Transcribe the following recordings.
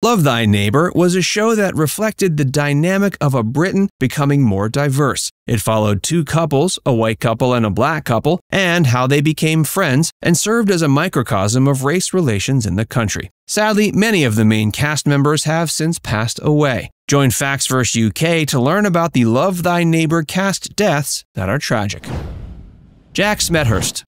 Love Thy Neighbor was a show that reflected the dynamic of a Britain becoming more diverse. It followed two couples, a white couple and a black couple, and how they became friends, and served as a microcosm of race relations in the country. Sadly, many of the main cast members have since passed away. Join Factsverse UK to learn about the Love Thy Neighbor cast deaths that are tragic. Jack Smethurst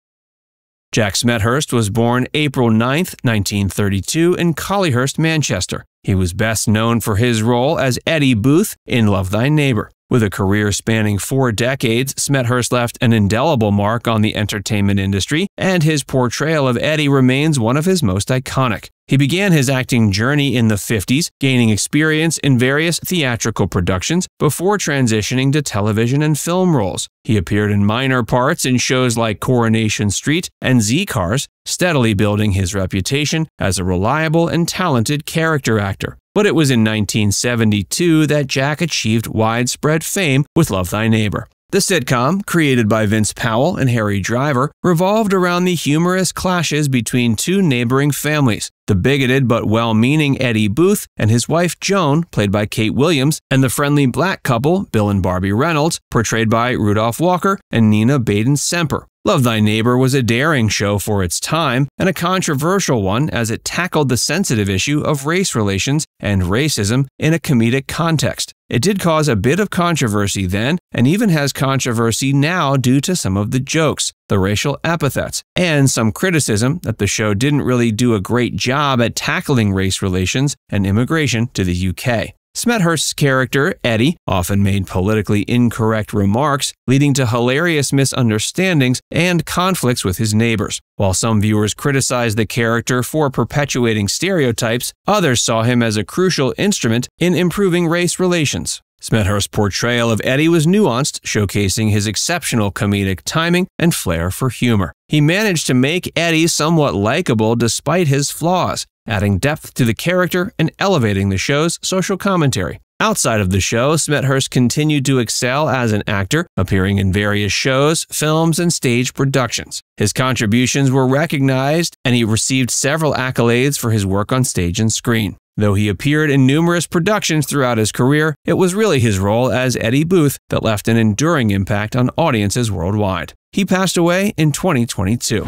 Jack Smethurst was born April 9, 1932, in Collyhurst, Manchester. He was best known for his role as Eddie Booth in Love Thy Neighbor. With a career spanning four decades, Smethurst left an indelible mark on the entertainment industry, and his portrayal of Eddie remains one of his most iconic. He began his acting journey in the 50s, gaining experience in various theatrical productions before transitioning to television and film roles. He appeared in minor parts in shows like Coronation Street and Z Cars, steadily building his reputation as a reliable and talented character actor. But it was in 1972 that Jack achieved widespread fame with Love Thy Neighbor. The sitcom, created by Vince Powell and Harry Driver, revolved around the humorous clashes between two neighboring families the bigoted but well meaning Eddie Booth and his wife Joan, played by Kate Williams, and the friendly black couple, Bill and Barbie Reynolds, portrayed by Rudolph Walker and Nina Baden Semper. Love Thy Neighbor was a daring show for its time and a controversial one as it tackled the sensitive issue of race relations and racism in a comedic context. It did cause a bit of controversy then, and even has controversy now due to some of the jokes, the racial epithets, and some criticism that the show didn't really do a great job at tackling race relations and immigration to the UK. Smethurst's character, Eddie, often made politically incorrect remarks, leading to hilarious misunderstandings and conflicts with his neighbors. While some viewers criticized the character for perpetuating stereotypes, others saw him as a crucial instrument in improving race relations. Smethurst's portrayal of Eddie was nuanced, showcasing his exceptional comedic timing and flair for humor. He managed to make Eddie somewhat likable despite his flaws, adding depth to the character and elevating the show's social commentary. Outside of the show, Smethurst continued to excel as an actor, appearing in various shows, films, and stage productions. His contributions were recognized, and he received several accolades for his work on stage and screen. Though he appeared in numerous productions throughout his career, it was really his role as Eddie Booth that left an enduring impact on audiences worldwide. He passed away in 2022.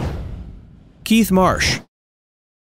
Keith Marsh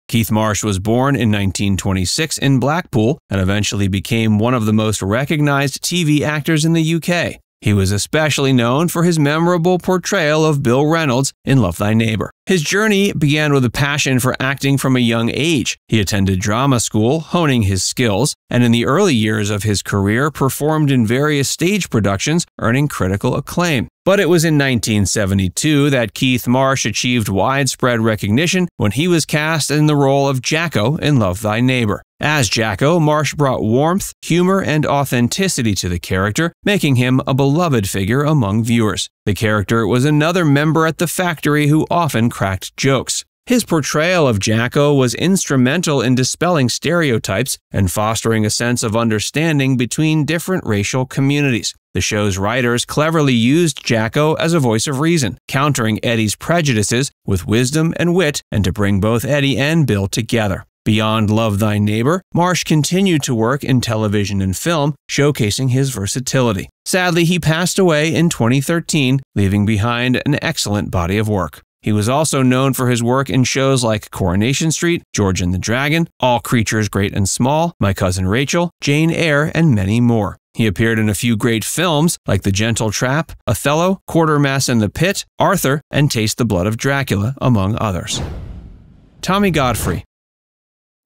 Keith Marsh was born in 1926 in Blackpool and eventually became one of the most recognized TV actors in the UK. He was especially known for his memorable portrayal of Bill Reynolds in Love Thy Neighbor. His journey began with a passion for acting from a young age. He attended drama school, honing his skills, and in the early years of his career performed in various stage productions, earning critical acclaim. But it was in 1972 that Keith Marsh achieved widespread recognition when he was cast in the role of Jacko in Love Thy Neighbor. As Jacko, Marsh brought warmth, humor, and authenticity to the character, making him a beloved figure among viewers. The character was another member at the factory who often cracked jokes. His portrayal of Jacko was instrumental in dispelling stereotypes and fostering a sense of understanding between different racial communities. The show's writers cleverly used Jacko as a voice of reason, countering Eddie's prejudices with wisdom and wit, and to bring both Eddie and Bill together. Beyond Love Thy Neighbor, Marsh continued to work in television and film, showcasing his versatility. Sadly, he passed away in 2013, leaving behind an excellent body of work. He was also known for his work in shows like Coronation Street, George and the Dragon, All Creatures Great and Small, My Cousin Rachel, Jane Eyre, and many more. He appeared in a few great films like The Gentle Trap, Othello, Quatermass in the Pit, Arthur, and Taste the Blood of Dracula, among others. Tommy Godfrey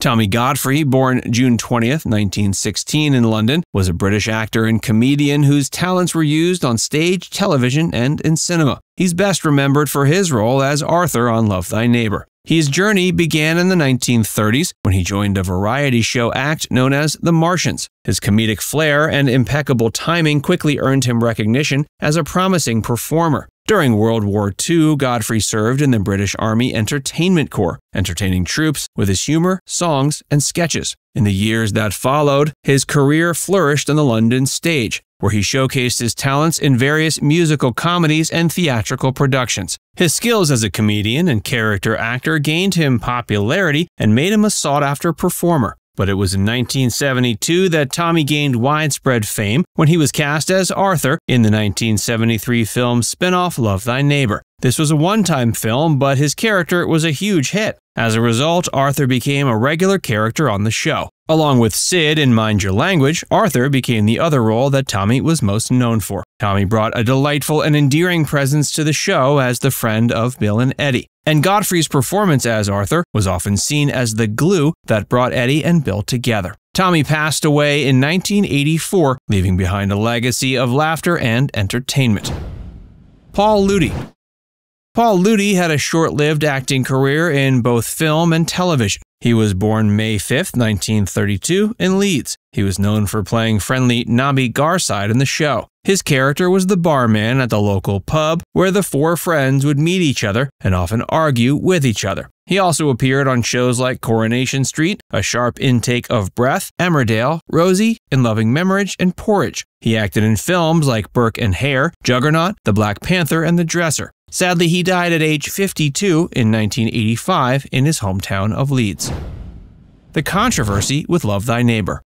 Tommy Godfrey, born June 20th, 1916 in London, was a British actor and comedian whose talents were used on stage, television, and in cinema. He's best remembered for his role as Arthur on Love Thy Neighbor. His journey began in the 1930s when he joined a variety show act known as The Martians. His comedic flair and impeccable timing quickly earned him recognition as a promising performer. During World War II, Godfrey served in the British Army Entertainment Corps, entertaining troops with his humor, songs, and sketches. In the years that followed, his career flourished on the London stage, where he showcased his talents in various musical comedies and theatrical productions. His skills as a comedian and character actor gained him popularity and made him a sought after performer. But it was in 1972 that Tommy gained widespread fame when he was cast as Arthur in the 1973 film spin off Love Thy Neighbor. This was a one time film, but his character was a huge hit. As a result, Arthur became a regular character on the show. Along with Sid in Mind Your Language, Arthur became the other role that Tommy was most known for. Tommy brought a delightful and endearing presence to the show as the friend of Bill and Eddie. And Godfrey's performance as Arthur was often seen as the glue that brought Eddie and Bill together. Tommy passed away in 1984, leaving behind a legacy of laughter and entertainment. Paul Luty Paul Luty had a short lived acting career in both film and television. He was born May 5, 1932, in Leeds. He was known for playing friendly Nobby Garside in the show. His character was the barman at the local pub where the four friends would meet each other and often argue with each other. He also appeared on shows like Coronation Street, A Sharp Intake of Breath, Emmerdale, Rosie, In Loving Memory, and Porridge. He acted in films like Burke and Hare, Juggernaut, The Black Panther, and The Dresser. Sadly, he died at age 52 in 1985 in his hometown of Leeds. The controversy with Love Thy Neighbor.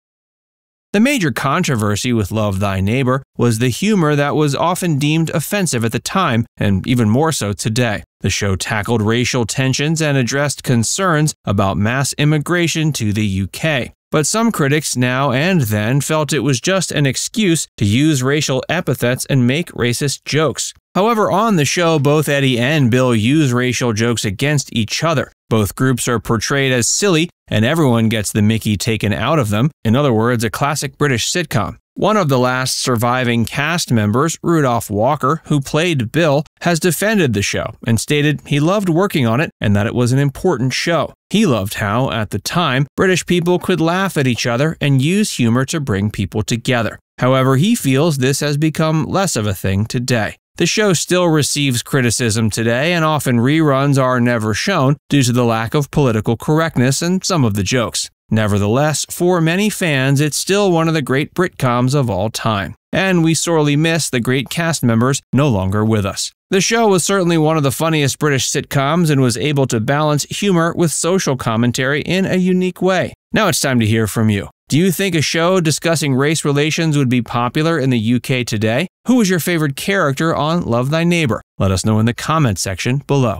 The major controversy with Love Thy Neighbor was the humor that was often deemed offensive at the time, and even more so today. The show tackled racial tensions and addressed concerns about mass immigration to the UK. But some critics now and then felt it was just an excuse to use racial epithets and make racist jokes. However, on the show, both Eddie and Bill use racial jokes against each other. Both groups are portrayed as silly, and everyone gets the Mickey taken out of them. In other words, a classic British sitcom. One of the last surviving cast members, Rudolph Walker, who played Bill, has defended the show and stated he loved working on it and that it was an important show. He loved how, at the time, British people could laugh at each other and use humor to bring people together. However, he feels this has become less of a thing today. The show still receives criticism today, and often reruns are never shown due to the lack of political correctness and some of the jokes. Nevertheless, for many fans, it's still one of the great Britcoms of all time, and we sorely miss the great cast members no longer with us. The show was certainly one of the funniest British sitcoms and was able to balance humor with social commentary in a unique way. Now it's time to hear from you. Do you think a show discussing race relations would be popular in the UK today? Who is your favorite character on Love Thy Neighbor? Let us know in the comments section below.